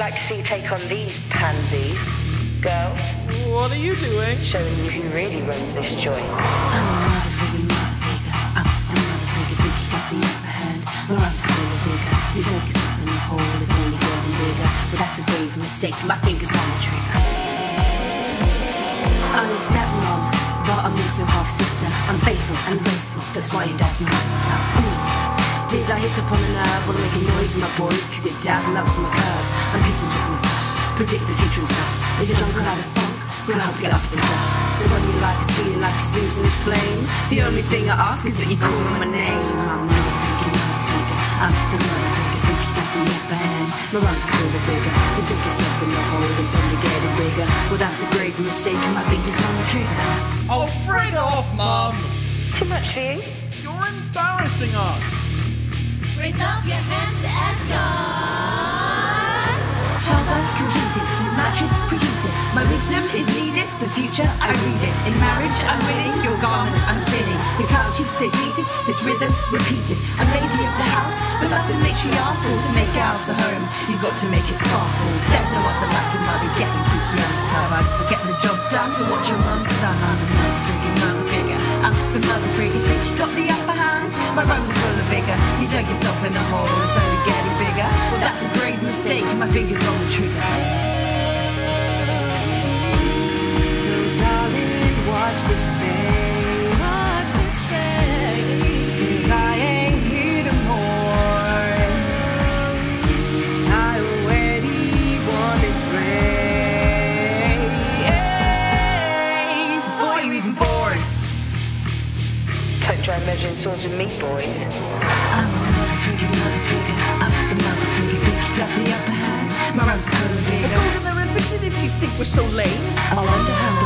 like to see you take on these pansies. Girls, What are you doing? showing you who really runs this joint. I'm a mother figure, mother figure. I'm a mother figure, think you got the upper hand. My rhymes are full of vigor. You dug yourself in a hole, it's only getting bigger. But that's a grave mistake, my fingers on the trigger. I'm a stepmom, but I'm also half sister. I'm faithful and graceful, that's why your dad's my sister. Ooh. Did I hit upon a nerve? Wanna make a noise with my boys? Cause your dad loves my curves. Predict the future and stuff. Is your drunk and out of spunk? We'll help get up the duff. So when your life is feeling like it's losing its flame, the only thing I ask is that you call on my name. I'm another figure, another figure. I'm the mother figure. Think you got the upper hand. My rhymes are full of vigor. You dig yourself in the hole, it's only getting bigger. Well, that's a grave mistake, and my fingers on the trigger. Oh, frig off, Mum! Too much for you? You're embarrassing us! Raise up your hands to Asgard. Childbirth completed, mattress preheated. My wisdom is needed, the future I read it. In marriage I'm winning, your garments I'm spinning. The couch they pleated, this rhythm repeated. I'm lady of the house, but that's a matriarchal. To make ours a home, you've got to make it sparkle. There's no other like a mother getting freaky undercover. For getting the job done, so watch your mum's son. I'm the mother friggin' mother figure. I'm the mother figure, think you got the upper hand? My rhymes are full of vigor. You dug yourself in a hole, mistake, my fingers on the trigger. So, darling, watch this space. Watch this space. Cause I ain't here to mourn. I already won this race. Before you even born. Don't try measuring swords with me, boys. I'm are full of Go to the revision if you think we're so lame. I'll the